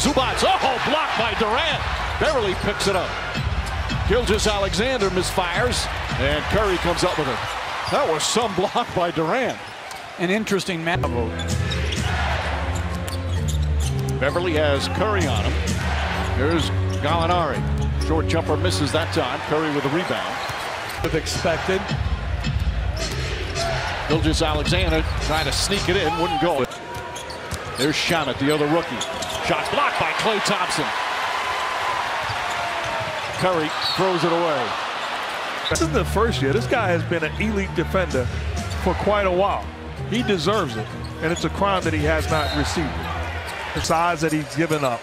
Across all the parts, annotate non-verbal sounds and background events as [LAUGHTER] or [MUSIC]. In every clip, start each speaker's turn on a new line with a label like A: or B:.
A: Zubac, oh, blocked by Durant. Beverley picks it up. Gilgeous-Alexander misfires, and Curry comes up with it. That was some [LAUGHS] block by Durant.
B: An interesting match.
A: Beverley has Curry on him. Here's Gallinari. Short jumper misses that time. Curry with a rebound.
B: Have expected.
A: Gilgeous-Alexander trying to sneak it in, wouldn't go. There's Shamet, the other rookie. Shot blocked by Klay Thompson. Curry throws it away.
C: This isn't the first year. This guy has been an elite defender for quite a while. He deserves it, and it's a crime that he has not received it. The size that he's given up,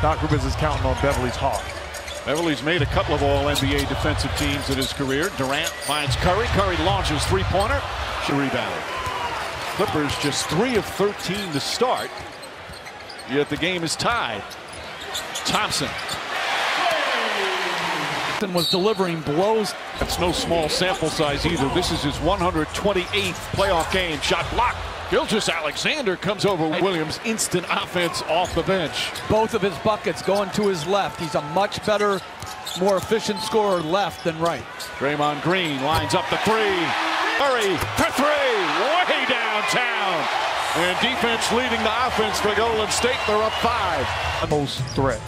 C: Doc Rivers is counting on Beverley's heart.
A: Beverley's made a couple of All-NBA defensive teams in his career. Durant finds Curry. Curry launches three-pointer. Rebound. Clippers just 3 of 13 to start. Yet the game is tied. Thompson.
B: Thompson was delivering blows.
A: That's no small sample size either. This is his 128th playoff game. Shot blocked. Gilgeous-Alexander comes over Williams. Instant offense off the bench.
B: Both of his buckets going to his left. He's a much better, more efficient scorer left than right.
A: Draymond Green lines up the three. Curry for three, downtown. And defense leading the offense for Golden State. They're up five.
C: Most threat.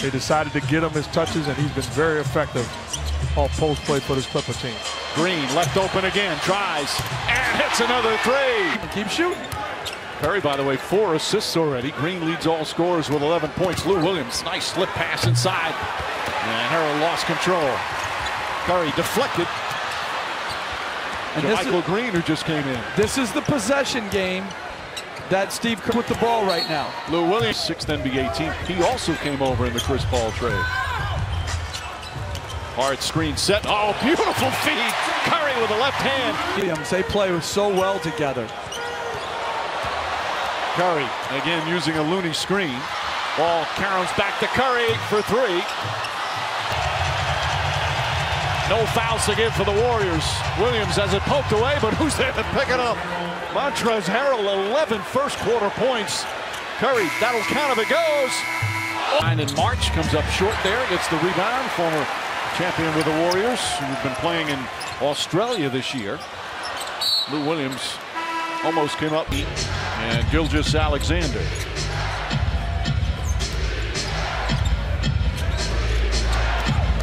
C: They decided to get him his touches, and he's been very effective on post play for this Clipper team.
A: Green left open again, tries, and hits another three.
B: Keep shooting.
A: Curry, by the way, four assists already. Green leads all scorers with 11 points. Lou Williams, nice slip pass inside. And Harrell lost control. Curry deflected and Michael Green who just came in.
B: This is the possession game that Steve could put the ball right now.
A: Lou Williams, sixth NBA team. He also came over in the Chris Paul trade. Hard screen set. Oh, beautiful feed. Curry with a left hand.
B: Williams, they play so well together.
A: Curry, again using a Looney screen. Ball caroms back to Curry for three. No fouls to give for the Warriors. Williams has it poked away, but who's there to pick it up? Montrezl Harrell, 11 first quarter points. Curry, that'll count if it goes. Nine in March comes up short there, gets the rebound. Former champion with the Warriors, who've been playing in Australia this year. Lou Williams almost came up, and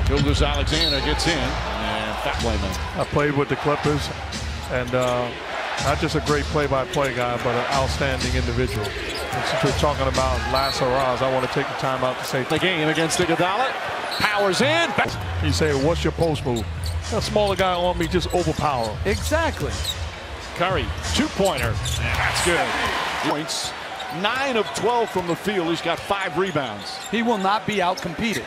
A: Gilgeous-Alexander. Gilgeous-Alexander gets in, and that playman.
C: I played with the Clippers, and uh, not just a great play-by-play -play guy, but an outstanding individual. And since we're talking about Last Hurrahs, I want to take the time out to say
A: the game against Iguodala. Powers in.
C: You say, what's your post move? A smaller guy on me, just overpower.
B: Exactly.
A: Curry, two-pointer. That's good. Points. 9 of 12 from the field. He's got five rebounds.
B: He will not be out-competed.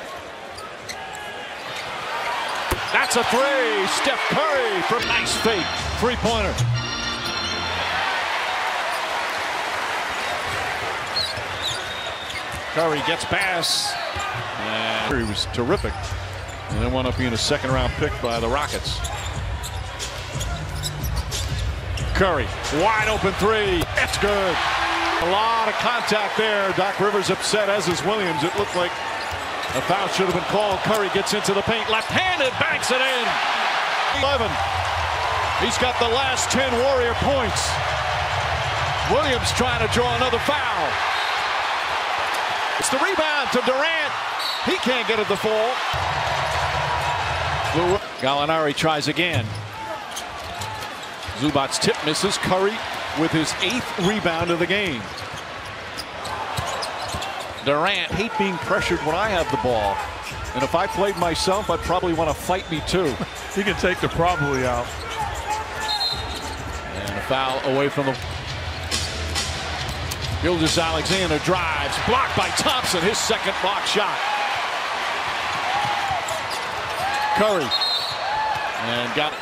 A: That's a three. Steph Curry for nice fake. Three-pointer. Curry gets pass. And Curry was terrific. And then wound up being a second round pick by the Rockets. Curry, wide open three. That's good. A lot of contact there. Doc Rivers upset, as is Williams. It looked like a foul should have been called. Curry gets into the paint, left-handed, banks it in. 11. He's got the last 10 Warrior points. Williams trying to draw another foul. It's the rebound to Durant. He can't get it to fall. Gallinari tries again. Zubac's tip misses. Curry with his eighth rebound of the game. Durant hate being pressured when I have the ball. And if I played myself, I'd probably want to fight me too. [LAUGHS]
C: he can take the probably out.
A: And a foul away from the. Gilgeous-Alexander drives, blocked by Thompson, his second block shot. Curry. And got it.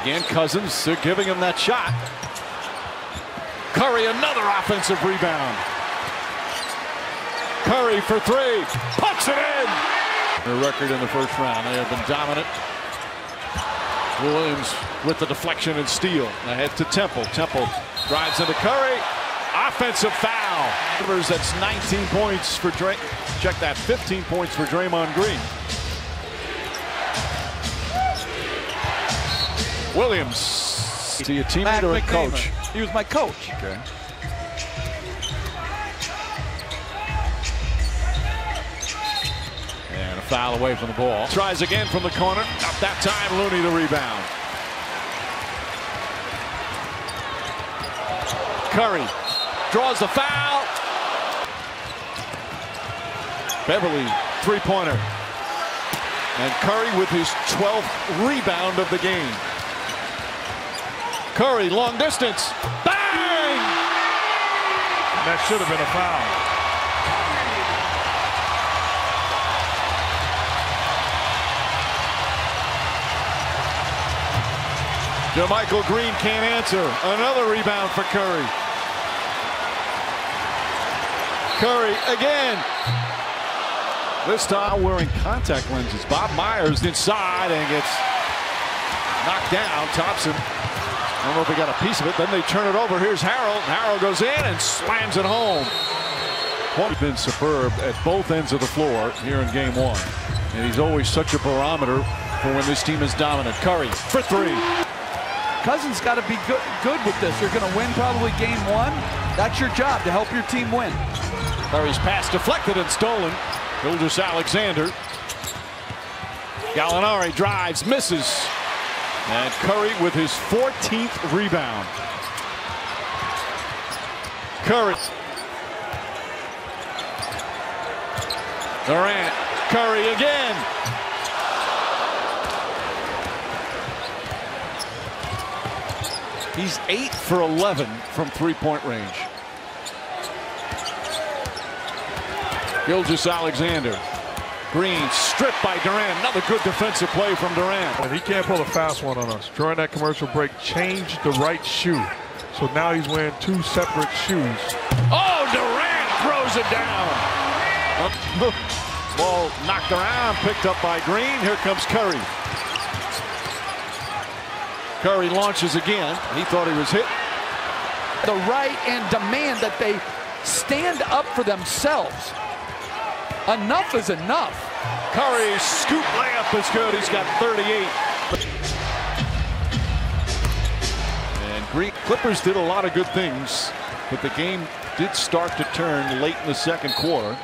A: Again, Cousins, they're giving him that shot. Curry, another offensive rebound. Curry for three. Puts it in. Their record in the first round. They have been dominant. Williams with the deflection and steal. Ahead to Temple. Temple drives into Curry. offensive foul. That's 19 points for Dray. Check that, 15 points for Draymond Green. Williams. See a teammate
B: Matt
A: or a
B: McDermott.
A: coach?
B: He was my coach.
A: Okay. And a foul away from the ball. Tries again from the corner. Up that time, Looney the rebound. Curry draws the foul. Beverley, three-pointer. And Curry with his 12th rebound of the game. Curry, long distance. Bang!
C: That should have been a foul.
A: JaMychal Green can't answer. Another rebound for Curry. Curry again. This time wearing contact lenses. Bob Myers inside and gets knocked down. Thompson. I don't know if they got a piece of it. Then they turn it over. Here's Harrell. Harrell goes in and slams it home. He's been superb at both ends of the floor here in game one. And he's always such a barometer for when this team is dominant. Curry for three.
B: Cousins got to be good, good with this. You're going to win probably game one. That's your job to help your team win.
A: Curry's pass deflected and stolen. Gilgeous-Alexander. Gallinari drives, misses. And Curry with his 14th rebound. Curry. Durant. Curry again. He's 8 for 11 from three-point range. Gilgeous-Alexander. Green stripped by Durant. Another good defensive play from Durant.
C: And he can't pull a fast one on us. During that commercial break, changed the right shoe. So now he's wearing two separate shoes.
A: Oh, Durant throws it down. [LAUGHS] Ball knocked around, picked up by Green. Here comes Curry. Curry launches again. He thought he was hit.
B: The right and demand that they stand up for themselves. Enough is enough.
A: Curry scoop layup is good. He's got 38. And Green Clippers did a lot of good things, but the game did start to turn late in the second quarter.